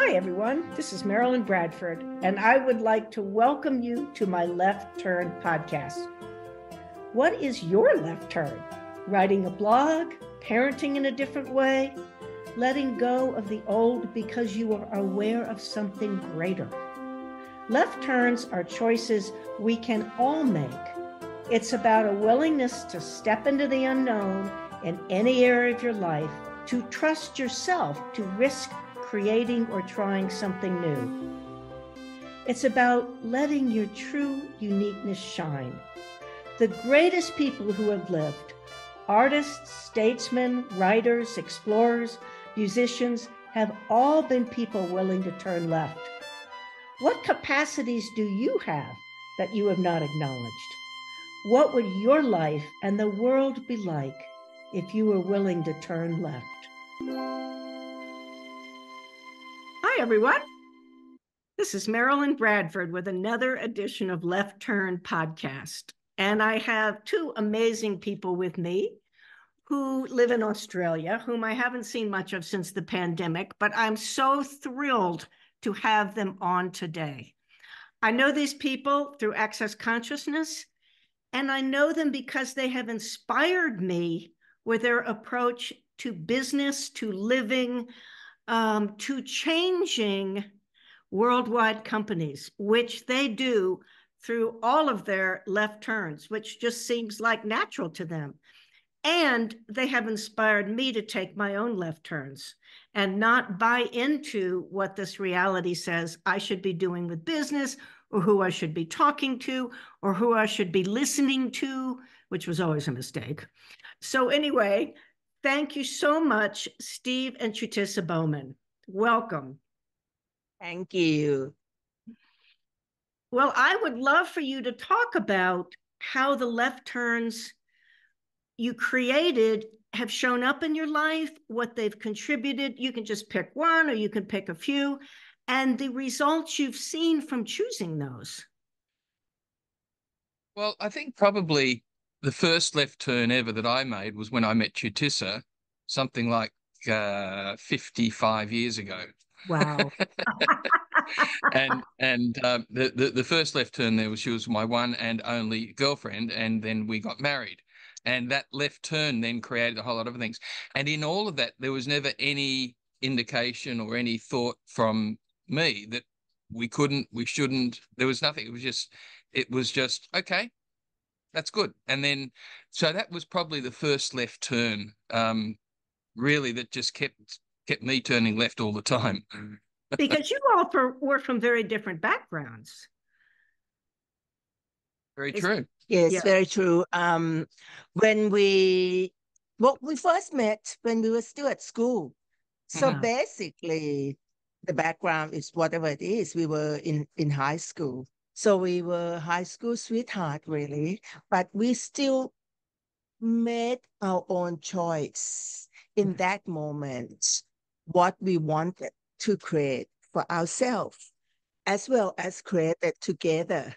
Hi, everyone. This is Marilyn Bradford, and I would like to welcome you to my Left Turn podcast. What is your left turn? Writing a blog, parenting in a different way, letting go of the old because you are aware of something greater. Left turns are choices we can all make. It's about a willingness to step into the unknown in any area of your life, to trust yourself to risk creating or trying something new. It's about letting your true uniqueness shine. The greatest people who have lived, artists, statesmen, writers, explorers, musicians, have all been people willing to turn left. What capacities do you have that you have not acknowledged? What would your life and the world be like if you were willing to turn left? Everyone. This is Marilyn Bradford with another edition of Left Turn Podcast. And I have two amazing people with me who live in Australia, whom I haven't seen much of since the pandemic, but I'm so thrilled to have them on today. I know these people through Access Consciousness, and I know them because they have inspired me with their approach to business, to living, um, to changing worldwide companies, which they do through all of their left turns, which just seems like natural to them. And they have inspired me to take my own left turns and not buy into what this reality says I should be doing with business or who I should be talking to or who I should be listening to, which was always a mistake. So, anyway, thank you so much, Steve and Chutisa Bowman. Welcome. Thank you. Well, I would love for you to talk about how the left turns you created have shown up in your life, what they've contributed. You can just pick one or you can pick a few, and the results you've seen from choosing those. Well, I think probably the first left turn ever that I made was when I met Chutisa, something like uh, 55 years ago. Wow. and and uh, the, the the first left turn there was she was my one and only girlfriend, and then we got married. And that left turn then created a whole lot of things. And in all of that, there was never any indication or any thought from me that we couldn't, we shouldn't. There was nothing. It was just, it was just okay. That's good. And then, so that was probably the first left turn, um, really, that just kept kept me turning left all the time. because you all for, were from very different backgrounds. Very true. Yes, yeah. very true. Um, when we well, we first met when we were still at school. So uh-huh. basically, the background is whatever it is. We were in in high school, so we were high school sweetheart, really. But we still made our own choice in that moment, what we wanted to create for ourselves, as well as create created together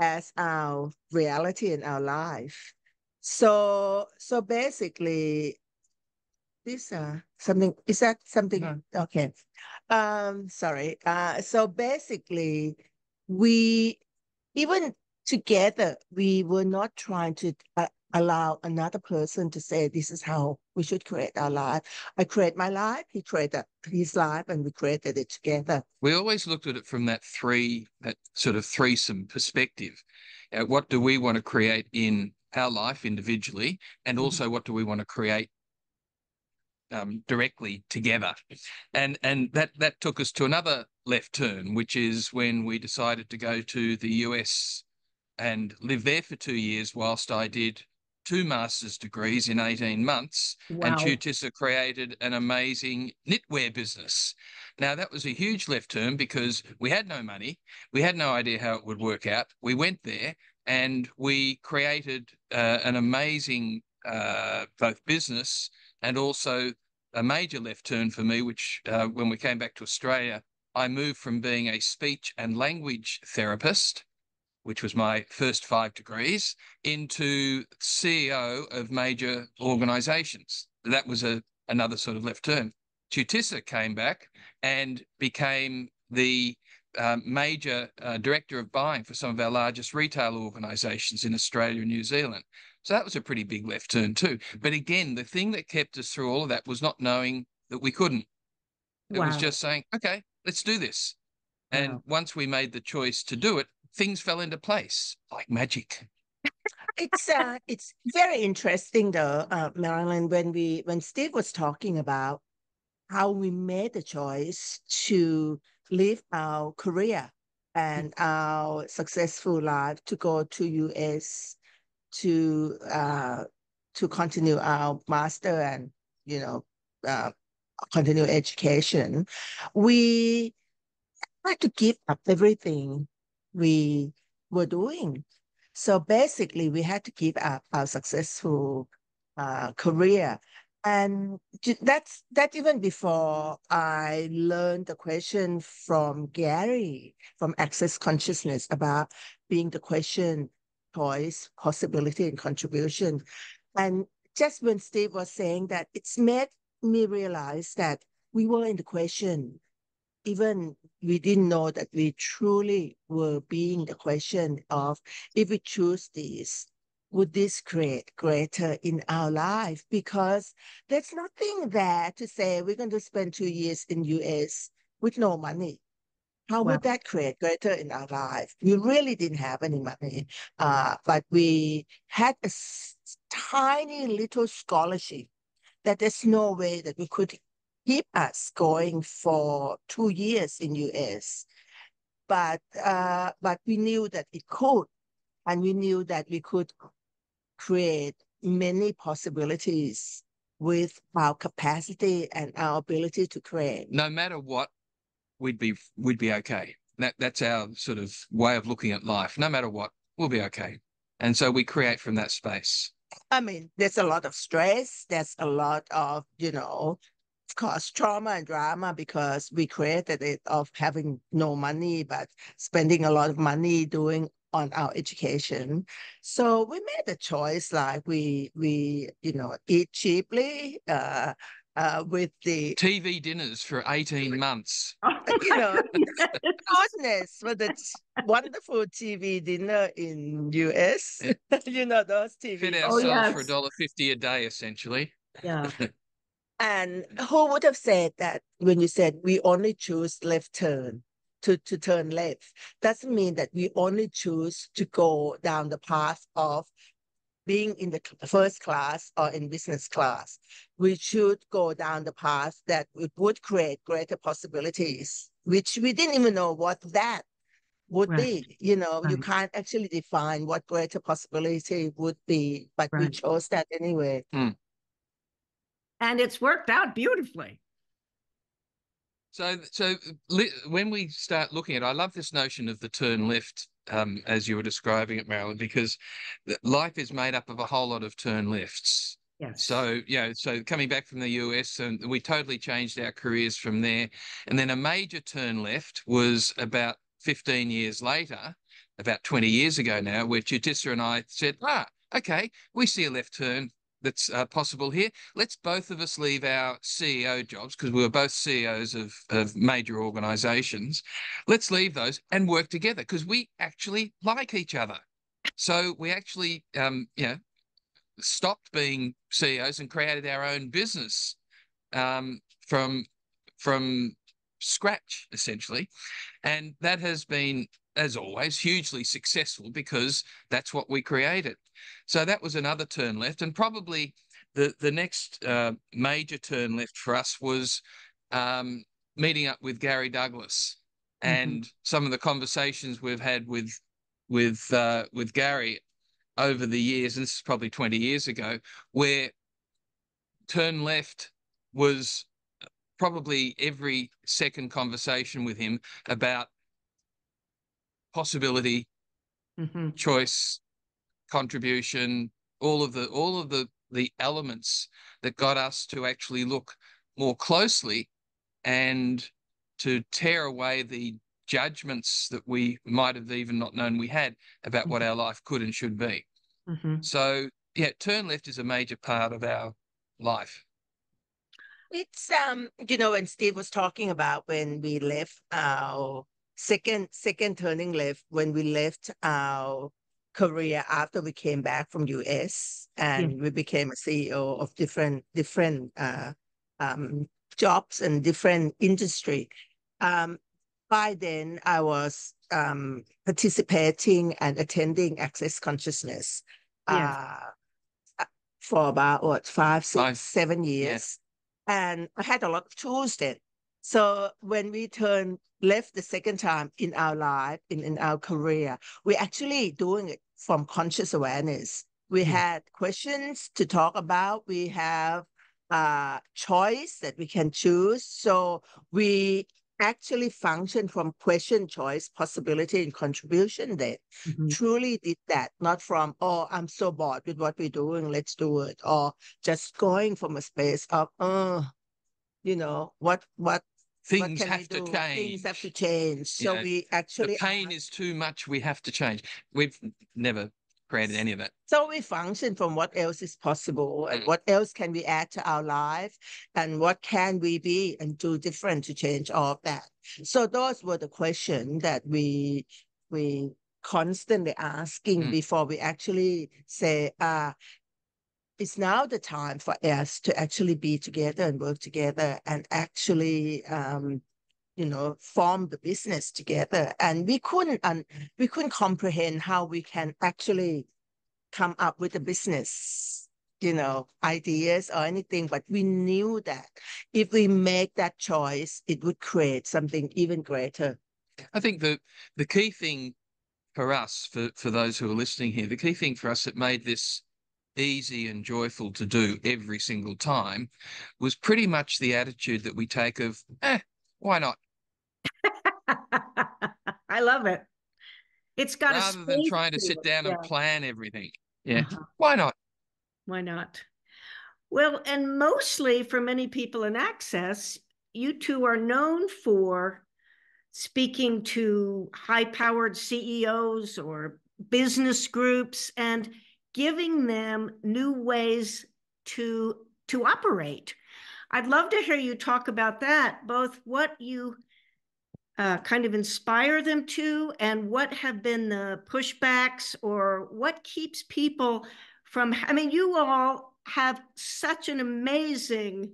as our reality in our life. So so basically, this uh something is that something no. okay. Um sorry. Uh so basically we even together we were not trying to uh, allow another person to say this is how we should create our life. I create my life, he created his life, and we created it together. We always looked at it from that three, that sort of threesome perspective. Uh, what do we want to create in our life individually, and mm-hmm. also what do we want to create um, directly together? And and that that took us to another left turn, which is when we decided to go to the US and live there for two years whilst I did two master's degrees in 18 months. Wow. And Chutisa created an amazing knitwear business. Now, that was a huge left turn because we had no money. We had no idea how it would work out. We went there and we created uh, an amazing uh, both business and also a major left turn for me, which uh, when we came back to Australia, I moved from being a speech and language therapist which was my first five degrees, into CEO of major organizations. That was a another sort of left turn. Chutisa came back and became the uh, major uh, director of buying for some of our largest retail organisations in Australia and New Zealand. So that was a pretty big left turn too. But again, the thing that kept us through all of that was not knowing that we couldn't. It wow. was just saying, okay, let's do this. And wow. once we made the choice to do it, things fell into place like magic. it's uh, it's very interesting though, uh, Marilyn. When we when Steve was talking about how we made the choice to leave our career and our successful life to go to US to uh, to continue our master and you know uh, continue education, we had to give up everything we were doing. So basically, we had to give up our successful uh, career. And that's that even before I learned the question from Gary from Access Consciousness about being the question, choice, possibility, and contribution. And just when Steve was saying that, it's made me realize that we were in the question even we didn't know that we truly were being the question of if we choose this, would this create greater in our life? Because there's nothing there to say we're going to spend two years in US with no money. How wow. would that create greater in our life? We really didn't have any money, uh, but we had a tiny little scholarship that there's no way that we could keep us going for two years in US. But uh, but we knew that it could, and we knew that we could create many possibilities with our capacity and our ability to create. No matter what, we'd be we'd be okay. That that's our sort of way of looking at life. No matter what, we'll be okay. And so we create from that space. I mean, there's a lot of stress. There's a lot of, you know, of course, trauma and drama because we created it of having no money, but spending a lot of money doing on our education. So we made a choice like we, we, you know, eat cheaply, uh, uh, with the TV dinners for 18 months. you know, goodness, for the wonderful TV dinner in US. you know, those TV. Fit ourselves oh, yes. for a dollar fifty a day, essentially. Yeah. and who would have said that when you said we only choose left turn to, to turn left? Doesn't mean that we only choose to go down the path of being in the first class or in business class, we should go down the path that it would create greater possibilities, which we didn't even know what that would right. be. You know, right. you can't actually define what greater possibility would be, but right. we chose that anyway. Mm. And it's worked out beautifully. So, so when we start looking at, I love this notion of the turn left um, as you were describing it, Marilyn, because life is made up of a whole lot of turn lefts. Yes. So, you know, so coming back from the US, and we totally changed our careers from there. And then a major turn left was about 15 years later, about 20 years ago now, where Chutisa and I said, ah, okay, we see a left turn that's uh, possible here. Let's both of us leave our CEO jobs because we were both CEOs of, of major organizations. Let's leave those and work together because we actually like each other. So we actually, um, you know, stopped being CEOs and created our own business um, from from scratch essentially, and that has been as always, hugely successful because that's what we created. So that was another turn left. And probably the, the next uh, major turn left for us was um, meeting up with Gary Douglas mm-hmm. and some of the conversations we've had with with uh, with Gary over the years, and this is probably 20 years ago, where turn left was probably every second conversation with him about possibility, mm-hmm. choice, contribution, all of the all of the the elements that got us to actually look more closely and to tear away the judgments that we might have even not known we had about mm-hmm. what our life could and should be. Mm-hmm. So yeah, turn left is a major part of our life. it's um, you know, when Steve was talking about when we left our second second turning left when we left our career after we came back from US and yeah. we became a CEO of different different uh, um, jobs and different industry. Um, by then, I was um, participating and attending Access Consciousness yeah. uh, for about what five, six, five. seven years, yeah. and I had a lot of tools then. So when we turn left the second time in our life, in, in our career, we're actually doing it from conscious awareness. We mm. had questions to talk about. We have uh, choice that we can choose. So we actually function from question, choice, possibility, and contribution That Mm-hmm. Truly did that, not from, oh, I'm so bored with what we're doing, let's do it, or just going from a space of, oh, you know, what what things have to change. Things have to change. So know, we actually the pain are... is too much. We have to change. We've never created any of that. So we function from what else is possible and mm. what else can we add to our life and what can we be and do different to change all of that. So those were the questions that we we constantly asking mm. before we actually say, uh, it's now the time for us to actually be together and work together and actually um, you know form the business together. And we couldn't and we couldn't comprehend how we can actually come up with a business you know ideas or anything but we knew that if we make that choice it would create something even greater. I think the the key thing for us for for those who are listening here the key thing for us that made this easy and joyful to do every single time was pretty much the attitude that we take of, eh, why not? I love it. It's got rather than trying to sit down yeah. and plan everything. Yeah, uh-huh. why not? Why not? Well, and mostly for many people in Access, you two are known for speaking to high powered CEOs or business groups and giving them new ways to to operate. I'd love to hear you talk about that, both what you uh, kind of inspire them to and what have been the pushbacks or what keeps people from i mean you all have such an amazing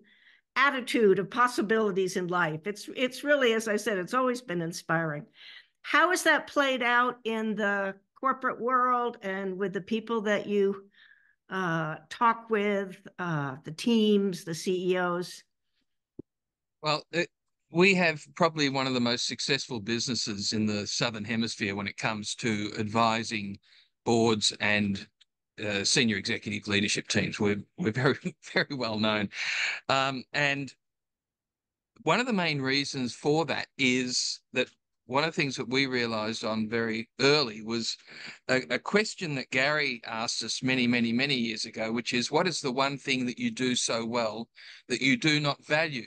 attitude of possibilities in life it's it's really as i said it's always been inspiring how has that played out in the corporate world and with the people that you uh, talk with, uh, the teams, the CEOs? Well, it, we have probably one of the most successful businesses in the Southern Hemisphere when it comes to advising boards and uh, senior executive leadership teams. We're, we're very, very well known. Um, and one of the main reasons for that is that one of the things that we realized on very early was a, a, question that Gary asked us many, many, many years ago, which is what is the one thing that you do so well that you do not value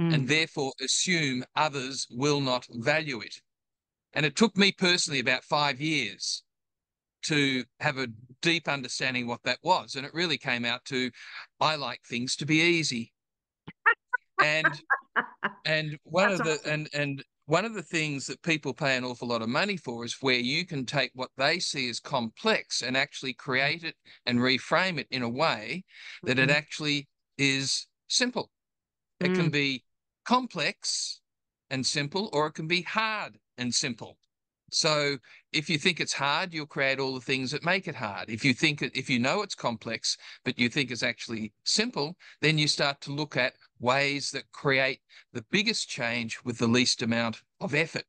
mm. and therefore assume others will not value it? And it took me personally about five years to have a deep understanding what that was. And it really came out to I like things to be easy. and and one That's of the awesome. and and one of the things that people pay an awful lot of money for is where you can take what they see as complex and actually create it and reframe it in a way that mm-hmm. it actually is simple. It mm. can be complex and simple, or it can be hard and simple. So if you think it's hard, you'll create all the things that make it hard. If you think if you know it's complex, but you think it's actually simple, then you start to look at ways that create the biggest change with the least amount of effort.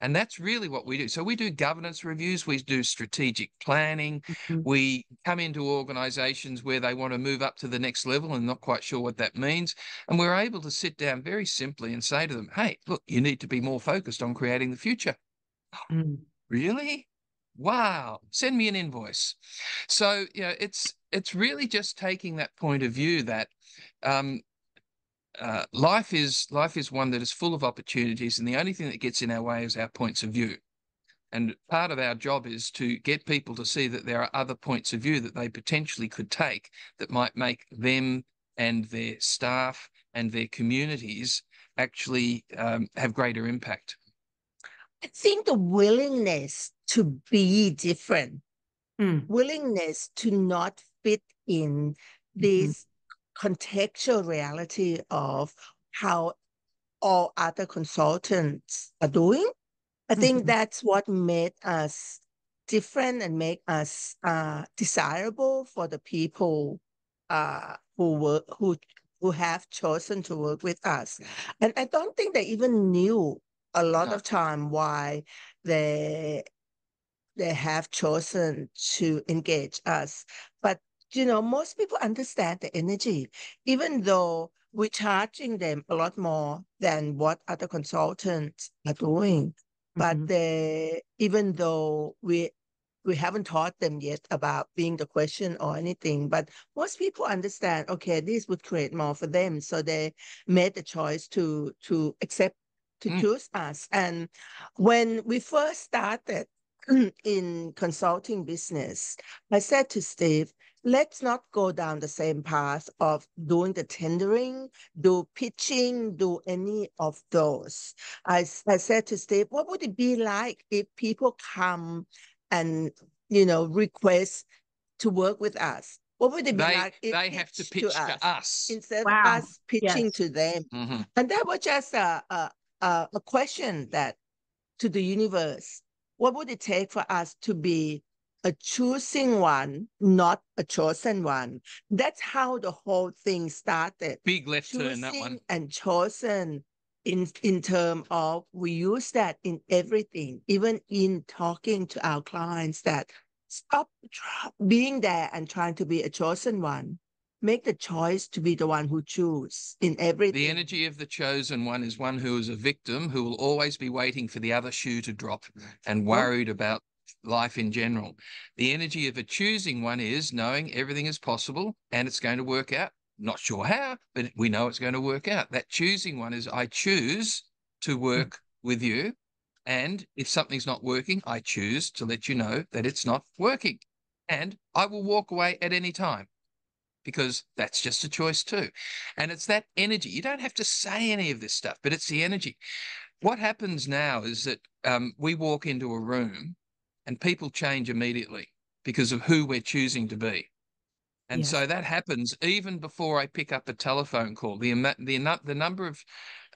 And that's really what we do. So we do governance reviews, we do strategic planning, mm-hmm. we come into organizations where they want to move up to the next level and not quite sure what that means. And we're able to sit down very simply and say to them, hey, look, you need to be more focused on creating the future. Mm. Really? Wow. Send me an invoice. So, you know, it's it's really just taking that point of view that um, uh, life is life is one that is full of opportunities, and the only thing that gets in our way is our points of view. And part of our job is to get people to see that there are other points of view that they potentially could take that might make them and their staff and their communities actually um, have greater impact? I think the willingness to be different, Mm. willingness to not fit in this contextual reality of how all other consultants are doing. I think Mhm. that's what made us different and make us uh, desirable for the people uh, who work who who have chosen to work with us. And I don't think they even knew a lot No. of time why they they have chosen to engage us. But you know, most people understand the energy, even though we're charging them a lot more than what other consultants are doing. But Mhm. they, even though we we haven't taught them yet about being the question or anything, but most people understand, okay, this would create more for them. So they made the choice to to accept to Mm. choose us. And when we first started in consulting business, I said to Steve, let's not go down the same path of doing the tendering, do pitching, do any of those. i said to Steve, what would it be like if people come and, you know, request to work with us? What would it be They like if they have to pitch to us. instead Wow. of us pitching Yes. to them? Mhm. And that was just a, a, a, a question that to the universe. What would it take for us to be a choosing one, not a chosen one? That's how the whole thing started. Big left turn Choosing that one. and chosen in in term of we use that in everything, even in talking to our clients that stop tr- being there and trying to be a chosen one. Make the choice to be the one who choose in everything. The energy of the chosen one is one who is a victim who will always be waiting for the other shoe to drop and worried about life in general. The energy of a choosing one is knowing everything is possible and it's going to work out. Not sure how, but we know it's going to work out. That choosing one is I choose to work with you. And if something's not working, I choose to let you know that it's not working. And I will walk away at any time because that's just a choice too. And it's that energy. You don't have to say any of this stuff, but it's the energy. What happens now is that um, we walk into a room and people change immediately because of who we're choosing to be. And so that happens even before I pick up a telephone call. The the the number of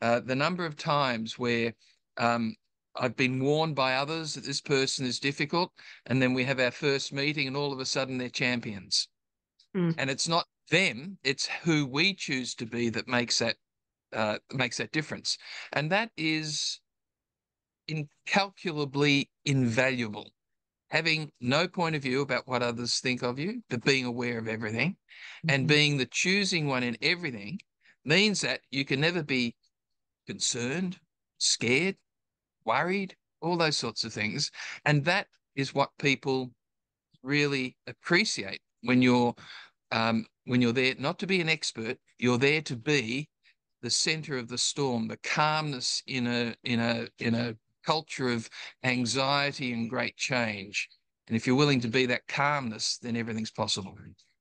uh, the number of times where um, I've been warned by others that this person is difficult, and then we have our first meeting, and all of a sudden they're champions. Mm. And it's not them; it's who we choose to be that makes that uh, makes that difference, and that is incalculably invaluable. Having no point of view about what others think of you, but being aware of everything and Mhm. being the choosing one in everything means that you can never be concerned, scared, worried, all those sorts of things. And that is what people really appreciate when you're um, when you're there not to be an expert, you're there to be the center of the storm, the calmness in a in a in a culture of anxiety and great change. And if you're willing to be that calmness, then everything's possible.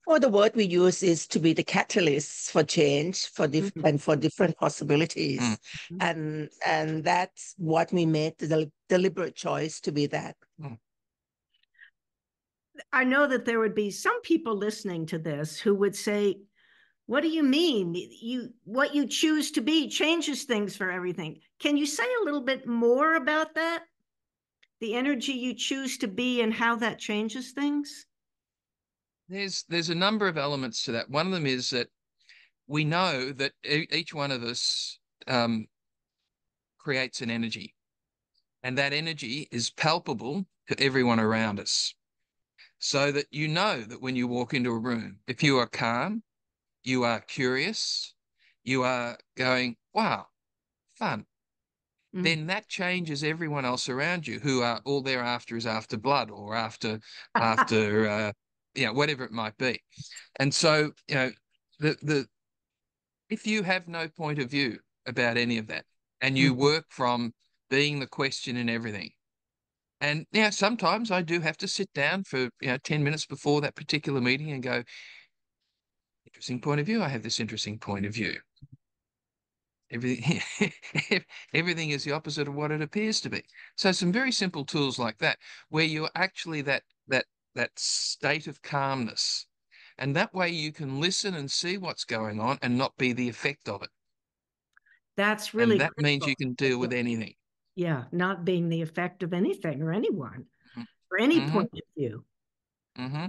Or the word we use is to be the catalyst for change for diff- Mhm. and for different possibilities. Mm. And and that's what we made the del- deliberate choice to be that. I know that there would be some people listening to this who would say, what do you mean? You what you choose to be changes things for everything. Can you say a little bit more about that? The energy you choose to be and how that changes things? There's there's a number of elements to that. One of them is that we know that each one of us um, creates an energy, and that energy is palpable to everyone around us. So that you know that when you walk into a room, if you are calm, you are curious, you are going, wow, fun, Mm. then that changes everyone else around you who are all they're after is after blood or after after uh, you know whatever it might be and so you know the the if you have no point of view about any of that and you Mhm. work from being the question in everything and yeah sometimes i do have to sit down for you know 10 minutes before that particular meeting and go interesting point of view i have this interesting point of view Everything, everything is the opposite of what it appears to be. So some very simple tools like that, where you're actually that that that state of calmness, and that way you can listen and see what's going on and not be the effect of it. That's really and that critical. means you can deal with anything. Yeah, not being the effect of anything or anyone mm-hmm. or any mm-hmm. point of view. Mm-hmm.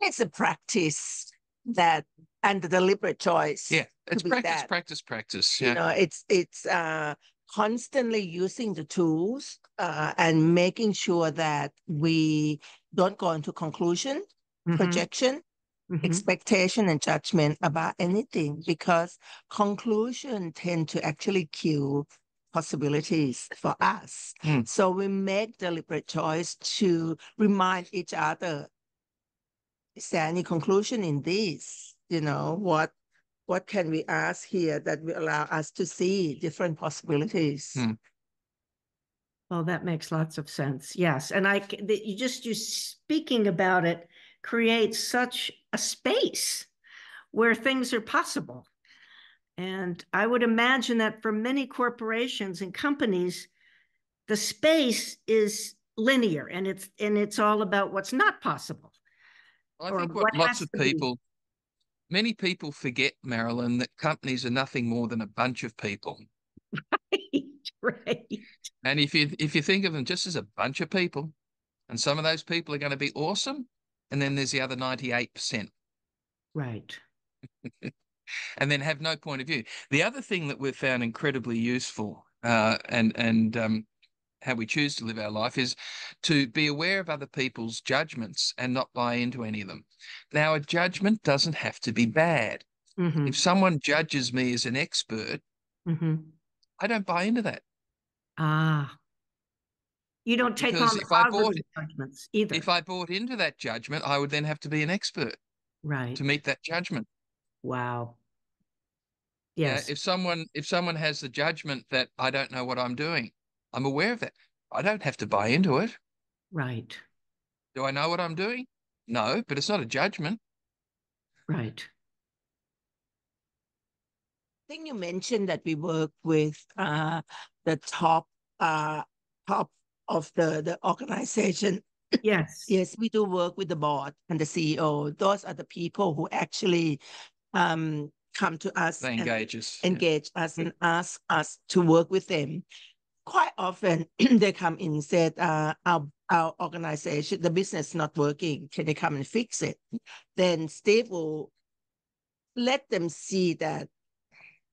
It's a practice that and the deliberate choice. Yeah, it's practice, that. practice, practice. Yeah. You know, it's it's uh constantly using the tools uh, and making sure that we don't go into conclusion, mm-hmm. projection, mm-hmm. expectation, and judgment about anything because conclusion tend to actually kill possibilities for us. Mm. So we make deliberate choice to remind each other, is there any conclusion in this? You know, what what can we ask here that will allow us to see different possibilities? Mm. Well, that makes lots of sense. Yes, and I that you just you speaking about it creates such a space where things are possible and I would imagine that for many corporations and companies, the space is linear and it's and it's all about what's not possible. I think what, what lots of people be. many people forget, Marilyn, that companies are nothing more than a bunch of people. Right, right. And if you if you think of them just as a bunch of people, and some of those people are going to be awesome, and then there's the other 98%. Right. and then have no point of view. The other thing that we've found incredibly useful uh, and and um, how we choose to live our life is to be aware of other people's judgments and not buy into any of them. Now, a judgment doesn't have to be bad. Mm-hmm. If someone judges me as an expert, mm-hmm. I don't buy into that. Ah. You don't take because on the positive bought, judgments either. If I bought into that judgment, I would then have to be an expert. Right. To meet that judgment. Wow. Yes. if someone if someone has the judgment that I don't know what I'm doing, I'm aware of that. I don't have to buy into it. Right. Do I know what I'm doing? No, but it's not a judgment. Right. I think you mentioned that we work with uh, the top uh, top of the the organization. Yes. yes, we do work with the board and the CEO. Those are the people who actually um, come to us, they engage us, engage yeah. us, and ask us to work with them. Quite often, they come in and said, uh, "Our our organization, the business not working. Can they come and fix it?" Then Steve will let them see that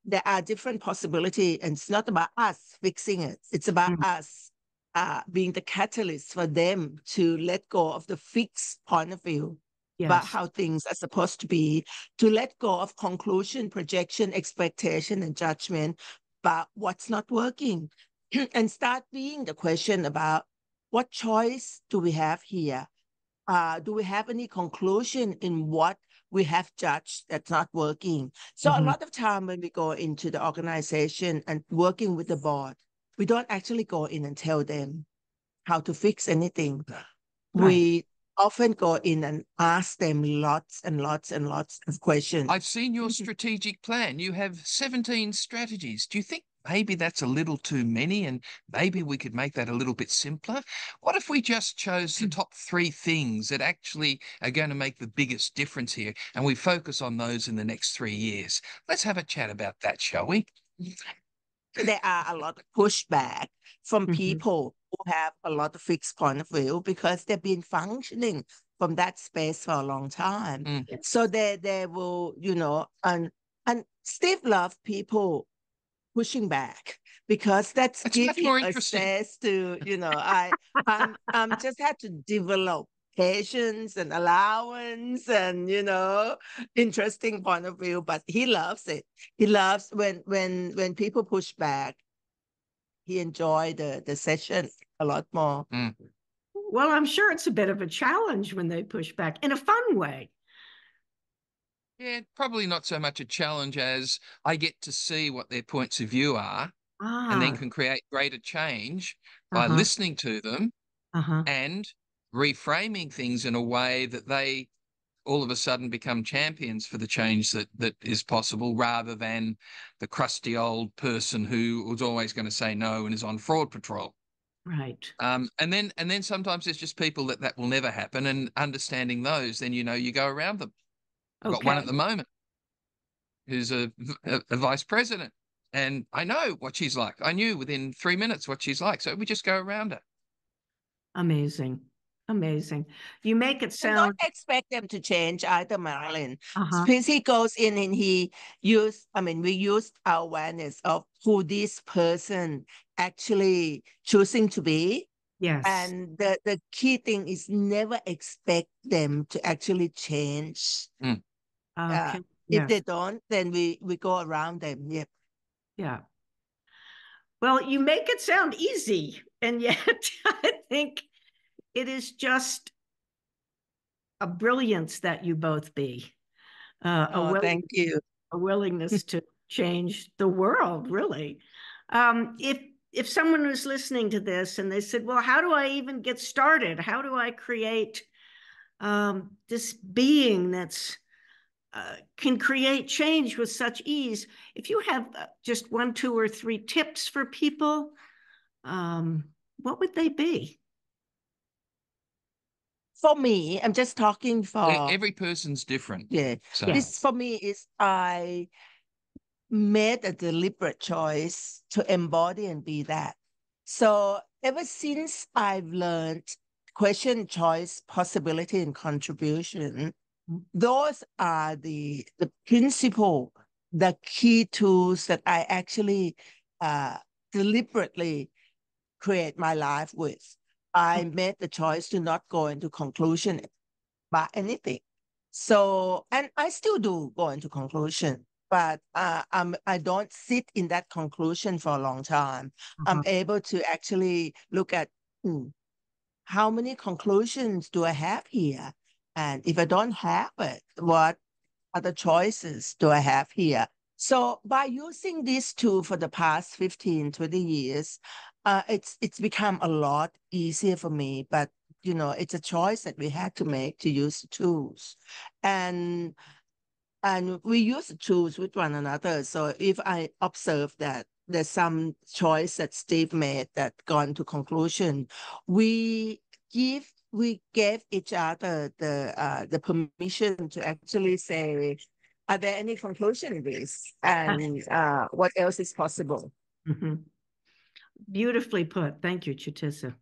there are different possibilities, and it's not about us fixing it. It's about mm-hmm. us uh, being the catalyst for them to let go of the fixed point of view yes. about how things are supposed to be, to let go of conclusion, projection, expectation, and judgment about what's not working, and start being the question about what choice do we have here? Uh, do we have any conclusion in what we have judged that's not working? So mm-hmm. a lot of time when we go into the organization and working with the board, we don't actually go in and tell them how to fix anything. Right. We often go in and ask them lots and lots and lots of questions. I've seen your mm-hmm. strategic plan. You have 17 strategies. Do you think maybe that's a little too many and maybe we could make that a little bit simpler? What if we just chose the hmm. top three things that actually are going to make the biggest difference here and we focus on those in the next three years? Let's have a chat about that, shall we? There are a lot of pushback from mm-hmm. people who have a lot of fixed point of view because they've been functioning from that space for a long time. Mm. So they they will, you know, and and Steve loved people pushing back because that's, that's giving access to, you know, I I'm I'm just had to develop patience and allowance and you know interesting point of view but he loves it he loves when when when people push back he enjoyed the, the session a lot more. Mm. Well, I'm sure it's a bit of a challenge when they push back in a fun way. Yeah, probably not so much a challenge as I get to see what their points of view are ah. and then ah. can create greater change by uh-huh. listening to them uh-huh. and reframing things in a way that they all of a sudden become champions for the change that that is possible rather than the crusty old person who was always going to say no and is on fraud patrol right um, and then and then sometimes there's just people that that will never happen and understanding those then you know you go around them i've got one at the moment who's a, a, a vice president and i know what she's like i knew within three minutes what she's like so we just go around her amazing Amazing. You make it sound. don't expect them to change either, Marilyn. Uh-huh. Since he goes in and he used, I mean, we used our awareness of who this person actually choosing to be. Yes. And the, the key thing is never expect them to actually change. Mm. Uh. If yes. they don't, then we, we go around them. Yep. Yeah. Well, you make it sound easy. And yet I think it is just a brilliance that you both be. Uh, oh, thank you. A willingness to change the world, really. Um, if if someone was listening to this and they said, "Well, how do I even get started? How do I create um, this being that's uh, can create change with such ease?" If you have uh, just one, two, or three tips for people, um, what would they be? for me, I'm just talking for every person's different. Yeah. So. This for me is I made a deliberate choice to embody and be that. So ever since I've learned question, choice, possibility, and contribution, those are the the principle, the key tools that I actually uh, deliberately create my life with. I made the choice to not go into conclusion by anything. So, and I still do go into conclusion, but uh, I'm, I don't sit in that conclusion for a long time. Uh-huh. I'm able to actually look at hmm, how many conclusions do I have here? And if I don't have it, what other choices do I have here? So by using these two for the past 15, 20 years, uh, it's it's become a lot easier for me. But you know, it's a choice that we had to make to use the tools, and and we use the tools with one another. So if I observe that there's some choice that Steve made that gone to conclusion, we give we gave each other the uh, the permission to actually say, are there any conclusion in this, and uh, what else is possible? Mm-hmm. Beautifully put. Thank you, Chutisa.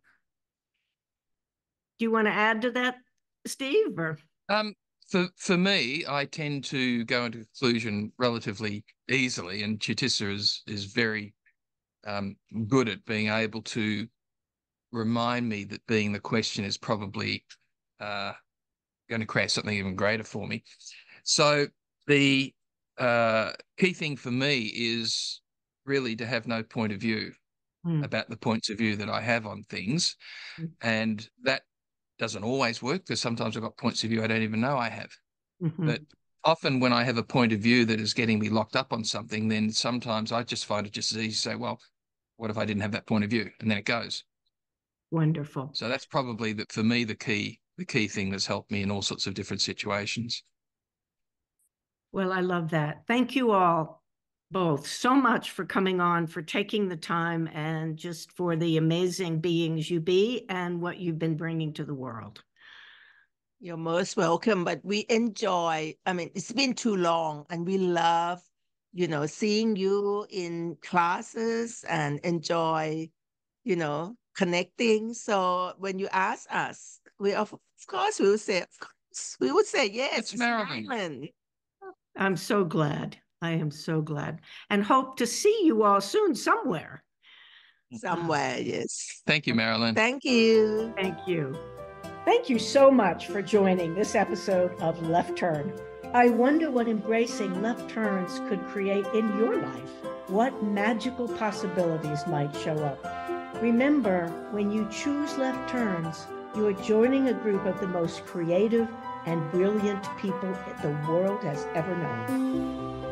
Do you want to add to that, Steve? Or um, for for me, I tend to go into conclusion relatively easily, and Chutisa is is very um, good at being able to remind me that being the question is probably uh, going to create something even greater for me. So the uh, key thing for me is really to have no point of view mm. about the points of view that I have on things. Mm. And that doesn't always work because sometimes I've got points of view I don't even know I have. Mm-hmm. But often when I have a point of view that is getting me locked up on something, then sometimes I just find it just as easy to say, well, what if I didn't have that point of view? And then it goes. Wonderful. So that's probably that for me the key the key thing that's helped me in all sorts of different situations. Well, I love that. Thank you all both so much for coming on, for taking the time, and just for the amazing beings you be and what you've been bringing to the world. You're most welcome, but we enjoy, I mean, it's been too long and we love, you know, seeing you in classes and enjoy, you know, connecting. So when you ask us, we of, of course we will say, of course, we would say yes. It's Marilyn. Marilyn. I'm so glad. I am so glad and hope to see you all soon somewhere. Somewhere, yes. Thank you, Marilyn. Thank you. Thank you. Thank you so much for joining this episode of Left Turn. I wonder what embracing left turns could create in your life. What magical possibilities might show up. Remember, when you choose left turns, you are joining a group of the most creative and brilliant people the world has ever known.